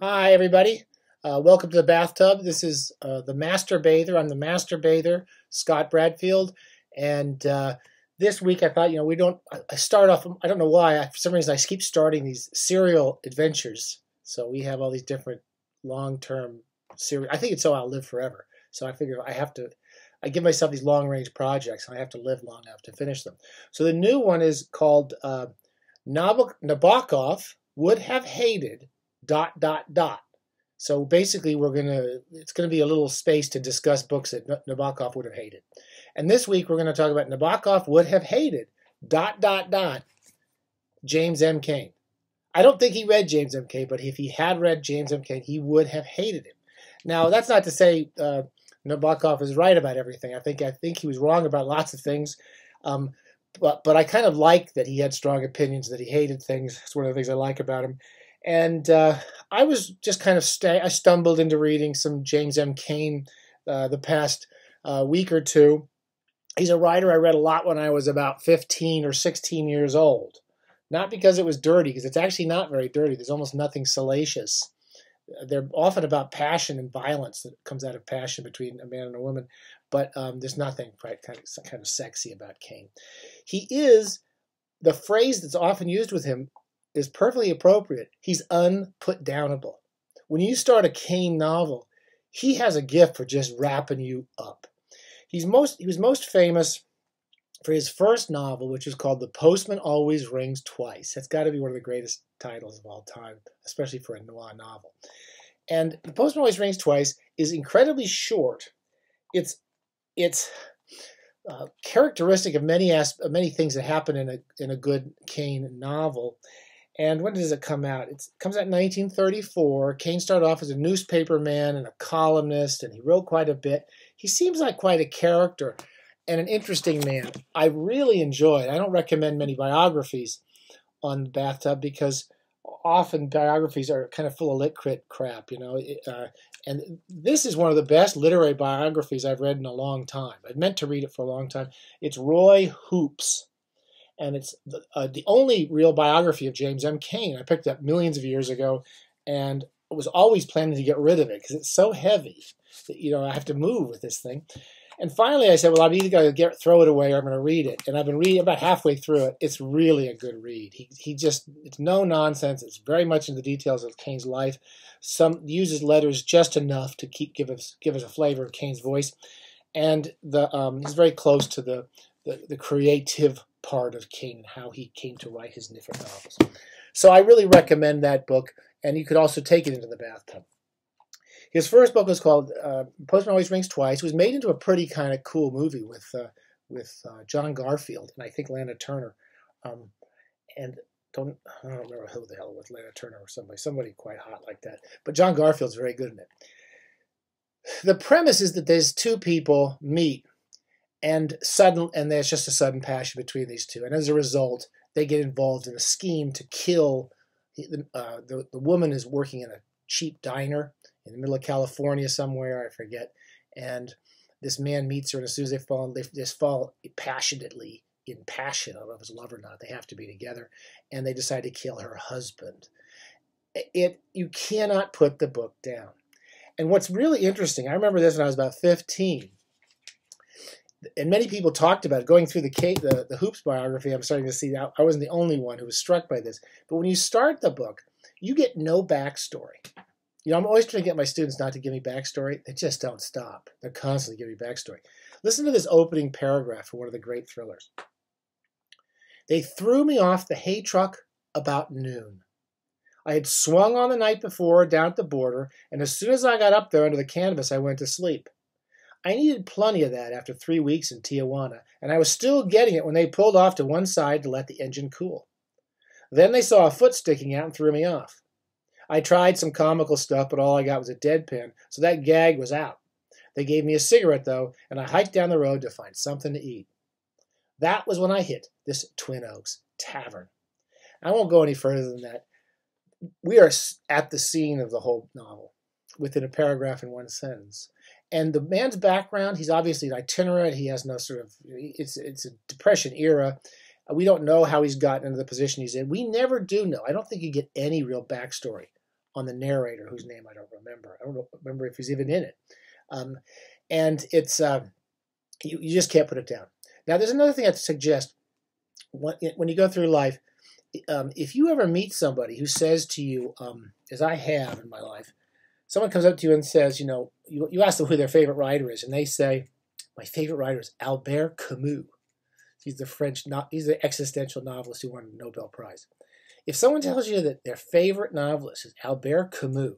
Hi, everybody. Uh, welcome to the bathtub. This is uh, the Master Bather. I'm the Master Bather, Scott Bradfield. And uh, this week I thought, you know, we don't, I start off, I don't know why, for some reason I keep starting these serial adventures. So we have all these different long term series. I think it's so I'll live forever. So I figure I have to, I give myself these long range projects and I have to live long enough to finish them. So the new one is called uh, Nabokov Would Have Hated dot dot dot. So basically, we're gonna it's gonna be a little space to discuss books that Nabokov would have hated. And this week, we're going to talk about Nabokov would have hated dot dot dot James M. Cain. I don't think he read James M. Cain, but if he had read James M. Cain, he would have hated him. Now, that's not to say uh, Nabokov is right about everything. I think I think he was wrong about lots of things. Um, but but I kind of like that he had strong opinions, that he hated things. It's one of the things I like about him. And uh, I was just kind of st- I stumbled into reading some James M. Cain uh, the past uh, week or two. He's a writer I read a lot when I was about 15 or 16 years old. Not because it was dirty, because it's actually not very dirty. There's almost nothing salacious. They're often about passion and violence that comes out of passion between a man and a woman, but um, there's nothing quite kind of, kind of sexy about Cain. He is the phrase that's often used with him is perfectly appropriate. He's unputdownable. When you start a Cain novel, he has a gift for just wrapping you up. He's most he was most famous for his first novel, which is called The Postman Always Rings Twice. That's got to be one of the greatest titles of all time, especially for a noir novel. And The Postman Always Rings Twice is incredibly short. It's it's uh, characteristic of many asp- many things that happen in a in a good Cain novel, and when does it come out? It's, it comes out in 1934. Cain started off as a newspaper man and a columnist, and he wrote quite a bit. He seems like quite a character and an interesting man. I really enjoyed. I don't recommend many biographies on the bathtub because often biographies are kind of full of lit crit crap, you know. Uh, and this is one of the best literary biographies I've read in a long time. I've meant to read it for a long time. It's Roy Hoopes and it's the, uh, the only real biography of James M. Cain. I picked up millions of years ago, and was always planning to get rid of it because it's so heavy that you know I have to move with this thing. And finally, I said, "Well, I'm either going to get throw it away or I'm going to read it." And I've been reading about halfway through it. It's really a good read. He he just it's no nonsense. It's very much in the details of Cain's life. Some uses letters just enough to keep give us give us a flavor of Cain's voice, and the um, he's very close to the the, the creative part of and how he came to write his different novels. So I really recommend that book, and you could also take it into the bathtub. His first book was called uh, Postman Always Rings Twice. It was made into a pretty kind of cool movie with uh, with uh, John Garfield and I think Lana Turner. Um, and don't I don't remember who the hell it was, Lana Turner or somebody, somebody quite hot like that. But John Garfield's very good in it. The premise is that there's two people meet and sudden and there's just a sudden passion between these two. And as a result they get involved in a scheme to kill uh, the, the woman is working in a cheap diner in the middle of california somewhere i forget. And this man meets her and as soon as they fall they just fall passionately in passion i don't know if it's love or not they have to be together and they decide to kill her husband. It you cannot put the book down. And what's really interesting i remember this when i was about 15 and many people talked about it. going through the, the the Hoopes biography. I'm starting to see that I wasn't the only one who was struck by this. But when you start the book, you get no backstory. You know, I'm always trying to get my students not to give me backstory. They just don't stop. They're constantly giving me backstory. Listen to this opening paragraph for one of the great thrillers. They threw me off the hay truck about noon. I had swung on the night before down at the border, and as soon as I got up there under the canvas, I went to sleep. I needed plenty of that after three weeks in Tijuana, and I was still getting it when they pulled off to one side to let the engine cool. Then they saw a foot sticking out and threw me off. I tried some comical stuff, but all I got was a deadpan, so that gag was out. They gave me a cigarette, though, and I hiked down the road to find something to eat. That was when I hit this Twin Oaks Tavern. I won't go any further than that. We are at the scene of the whole novel, within a paragraph in one sentence. And the man's background, he's obviously itinerant. He has no sort of, it's, it's a depression era. We don't know how he's gotten into the position he's in. We never do know. I don't think you get any real backstory on the narrator, whose name I don't remember. I don't remember if he's even in it. Um, and it's uh, you, you just can't put it down. Now, there's another thing I'd suggest when, when you go through life. Um, if you ever meet somebody who says to you, um, as I have in my life, someone comes up to you and says, you know, you, you ask them who their favorite writer is, and they say, my favorite writer is Albert Camus. He's the French, he's the existential novelist who won the Nobel Prize. If someone tells you that their favorite novelist is Albert Camus,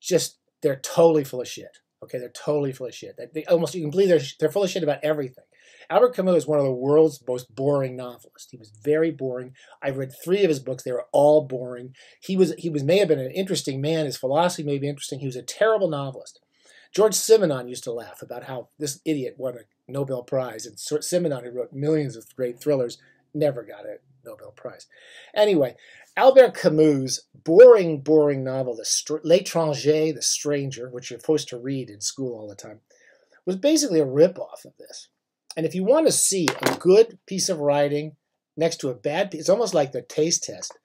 just they're totally full of shit. Okay, they're totally full of shit. They, almost you can believe they're they're full of shit about everything. Albert Camus is one of the world's most boring novelists. He was very boring. I've read three of his books; they were all boring. He was he was may have been an interesting man. His philosophy may be interesting. He was a terrible novelist. George Simenon used to laugh about how this idiot won a Nobel Prize, and Simenon, who wrote millions of great thrillers, never got a Nobel Prize. Anyway, Albert Camus' boring, boring novel, L'Étranger, The Stranger, which you're supposed to read in school all the time, was basically a ripoff of this. And if you want to see a good piece of writing next to a bad piece, it's almost like the taste test.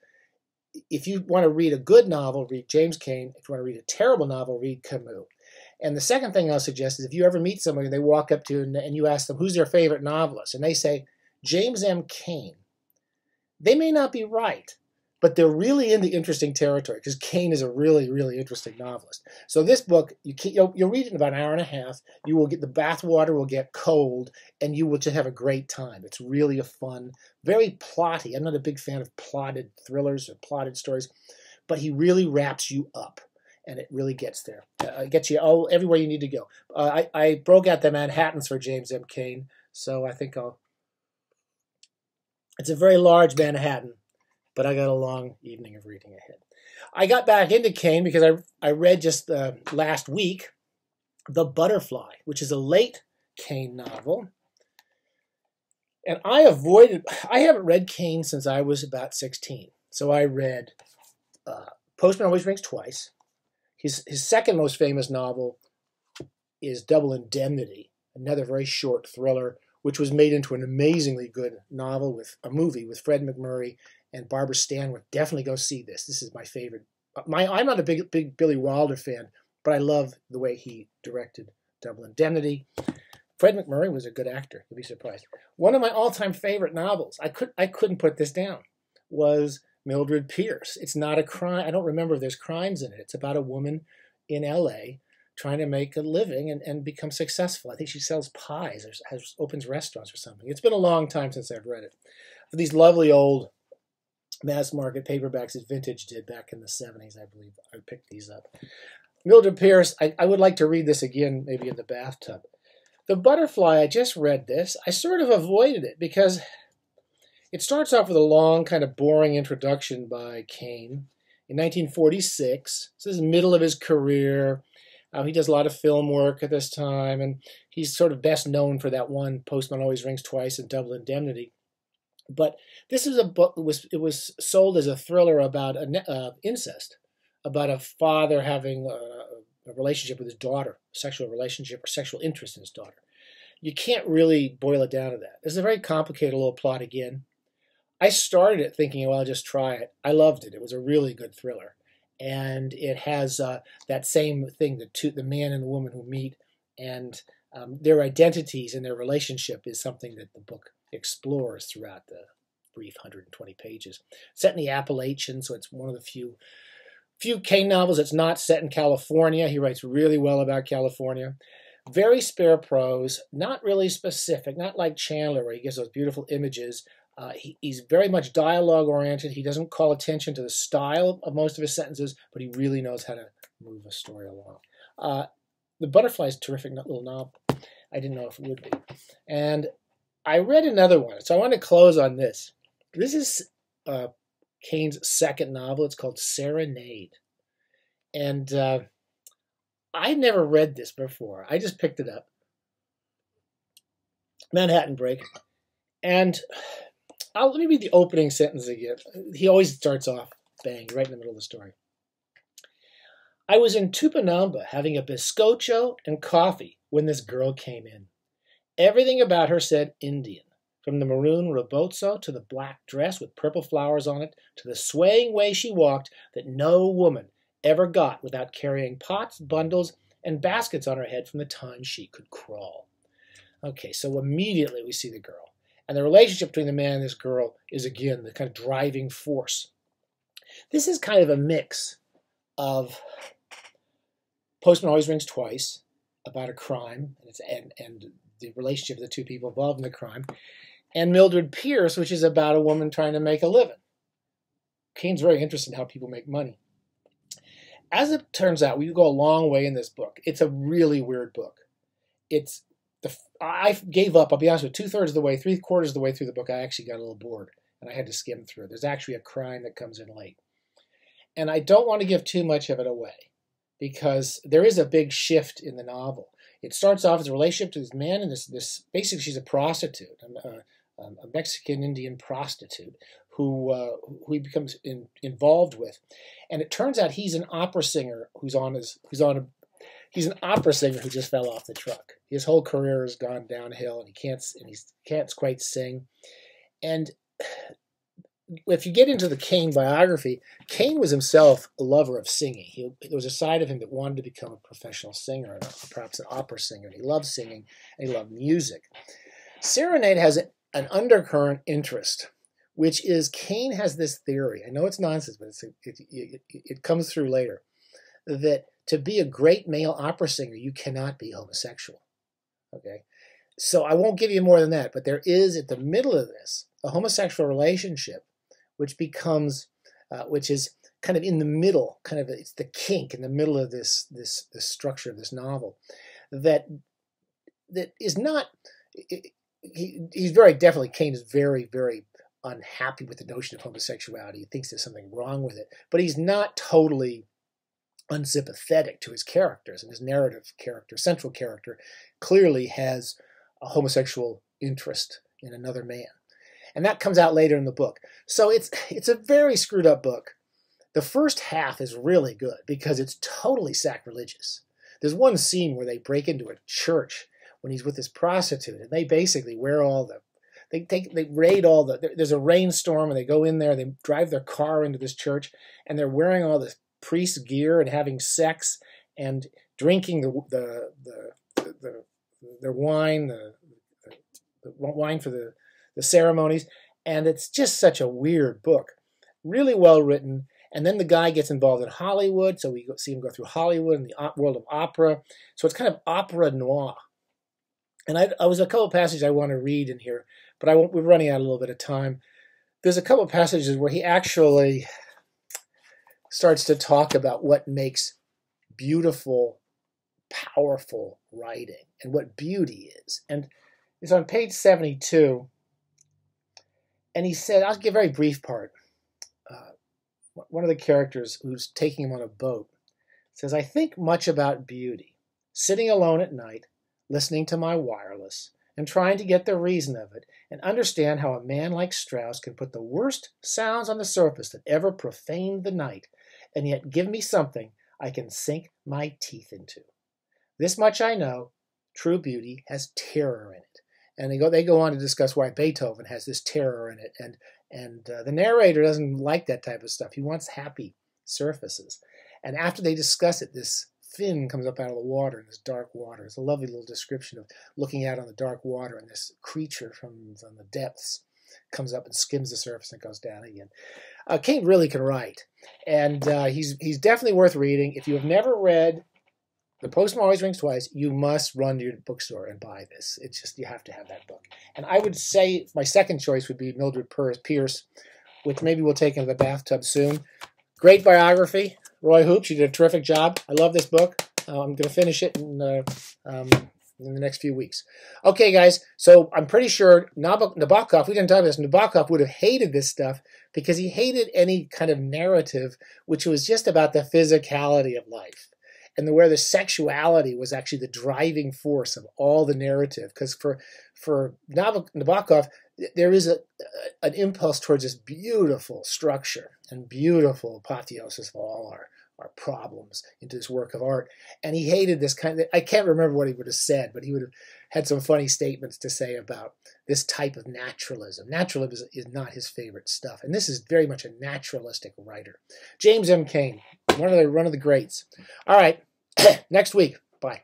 If you want to read a good novel, read James Cain. If you want to read a terrible novel, read Camus. And the second thing I'll suggest is if you ever meet somebody, and they walk up to you and, and you ask them, who's their favorite novelist? And they say, James M. Cain they may not be right, but they're really in the interesting territory because Cain is a really, really interesting novelist. So this book, you you'll, you'll, read it in about an hour and a half. You will get the bathwater will get cold, and you will just have a great time. It's really a fun, very plotty. I'm not a big fan of plotted thrillers or plotted stories, but he really wraps you up. And it really gets there, uh, gets you all everywhere you need to go. Uh, I, I broke out the Manhattans for James M. Cain, so I think I'll it's a very large Manhattan, but I got a long evening of reading ahead. I got back into Cain because I, I read just uh, last week The Butterfly, which is a late Cain novel. And I avoided, I haven't read Cain since I was about 16. So I read uh, Postman Always Rings Twice. His, his second most famous novel is Double Indemnity, another very short thriller which was made into an amazingly good novel with a movie with Fred MacMurray and Barbara Stanwyck. Definitely go see this. This is my favorite. My I'm not a big big Billy Wilder fan, but I love the way he directed Double Indemnity. Fred MacMurray was a good actor. You'll be surprised. One of my all-time favorite novels. I could I couldn't put this down. Was Mildred Pierce. It's not a crime. I don't remember if there's crimes in it. It's about a woman in L.A trying to make a living and, and become successful. I think she sells pies or has opens restaurants or something. It's been a long time since I've read it. These lovely old mass market paperbacks that Vintage did back in the 70s, I believe I picked these up. Mildred Pierce, I, I would like to read this again, maybe in the bathtub. The Butterfly, I just read this. I sort of avoided it because it starts off with a long, kind of boring introduction by Cain in 1946. This is middle of his career. Uh, he does a lot of film work at this time, and he's sort of best known for that one Postman Always Rings Twice and Double Indemnity. But this is a book. It was it was sold as a thriller about uh, incest, about a father having a, a relationship with his daughter, sexual relationship or sexual interest in his daughter. You can't really boil it down to that. Is a very complicated little plot again. I started it thinking, well, I'll just try it. I loved it. It was a really good thriller and it has uh, that same thing the two the man and the woman who meet and um, their identities and their relationship is something that the book explores throughout the brief 120 pages set in the appalachians so it's one of the few few Cain novels that's not set in California. He writes really well about California. Very spare prose, not really specific, not like Chandler, where he gives those beautiful images uh, he, he's very much dialogue oriented. He doesn't call attention to the style of most of his sentences, but he really knows how to move a story along. Uh, the Butterfly is terrific little novel. I didn't know if it would be. And I read another one, so I want to close on this. This is uh, Cain's second novel. It's called Serenade. And uh, I never read this before. I just picked it up. Manhattan Break. And I'll, let me read the opening sentence again. He always starts off bang, right in the middle of the story. I was in Tupinamba having a bizcocho and coffee when this girl came in. Everything about her said Indian, from the maroon rebozo to the black dress with purple flowers on it, to the swaying way she walked that no woman ever got without carrying pots, bundles, and baskets on her head from the time she could crawl. Okay, so immediately we see the girl. And the relationship between the man and this girl is, again, the kind of driving force. This is kind of a mix of Postman Always Rings Twice about a crime and, and, and the relationship of the two people involved in the crime, and Mildred Pierce, which is about a woman trying to make a living. Cain's very interested in how people make money. As it turns out, we go a long way in this book. It's a really weird book. It's the I gave up. I'll be honest with you. Two thirds of the way, three quarters of the way through the book, I actually got a little bored and I had to skim through. It. There's actually a crime that comes in late, and I don't want to give too much of it away because there is a big shift in the novel. It starts off as a relationship to this man and this this basically she's a prostitute, a, a Mexican Indian prostitute who uh, who he becomes in, involved with, and it turns out he's an opera singer who's on his who's on a he's an opera singer who just fell off the truck. His whole career has gone downhill, and he can't and he can't quite sing. And if you get into the Cain biography, Cain was himself a lover of singing. He, there was a side of him that wanted to become a professional singer, perhaps an opera singer. And He loved singing and he loved music. Serenade has an undercurrent interest, which is Cain has this theory. I know it's nonsense, but it's, it, it, it comes through later that to be a great male opera singer, you cannot be homosexual. Okay? So I won't give you more than that, but there is at the middle of this a homosexual relationship, which becomes, uh, which is kind of in the middle, kind of it's the kink in the middle of this this this structure of this novel, that that is not. he, he's very definitely Cain is very very unhappy with the notion of homosexuality. He thinks there's something wrong with it, but he's not totally unsympathetic to his characters, and his narrative character, central character, clearly has a homosexual interest in another man. And that comes out later in the book. So it's it's a very screwed up book. The first half is really good because it's totally sacrilegious. There's one scene where they break into a church when he's with this prostitute, and they basically wear all the they take they raid all the there's a rainstorm and they go in there they drive their car into this church and they're wearing all this priest gear and having sex and drinking the the the, the, the wine the, the wine for the the ceremonies and it's just such a weird book really well written and then the guy gets involved in Hollywood so we see him go through Hollywood and the world of opera so it's kind of opera noir and I, I was a couple passages I want to read in here but I won't, we're running out a little bit of time there's a couple passages where he actually starts to talk about what makes beautiful, powerful writing and what beauty is. And it's on page 72. And he said, I'll give a very brief part. Uh, one of the characters who's taking him on a boat says, I think much about beauty, sitting alone at night, listening to my wireless, and trying to get the reason of it and understand how a man like Strauss can put the worst sounds on the surface that ever profaned the night and yet give me something I can sink my teeth into. This much I know true beauty has terror in it. And they go, they go on to discuss why Beethoven has this terror in it. And, and uh, the narrator doesn't like that type of stuff. He wants happy surfaces. And after they discuss it, this fin comes up out of the water in this dark water. It's a lovely little description of looking out on the dark water and this creature from, from the depths comes up and skims the surface and goes down again. Uh, Cain really can write, and uh, he's he's definitely worth reading. If you have never read The Postman Always Rings Twice, you must run to your bookstore and buy this. It's just you have to have that book. And I would say my second choice would be Mildred Pierce, which maybe we'll take into the bathtub soon. Great biography. Roy Hoopes, you did a terrific job. I love this book. Uh, I'm going to finish it and uh, um, in the next few weeks. Okay, guys, so I'm pretty sure Nabokov, we didn't talk about this, Nabokov would have hated this stuff because he hated any kind of narrative which was just about the physicality of life and the, where the sexuality was actually the driving force of all the narrative. Because for for Nabokov, there is a, an impulse towards this beautiful structure and beautiful apotheosis of all our our problems into this work of art. And he hated this kind of, I can't remember what he would have said, but he would have had some funny statements to say about this type of naturalism. Naturalism is, is not his favorite stuff. And this is very much a naturalistic writer. James M. Cain, One of the one of the greats. All right. Next week. Bye.